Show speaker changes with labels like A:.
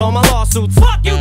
A: all my lawsuits. Fuck you,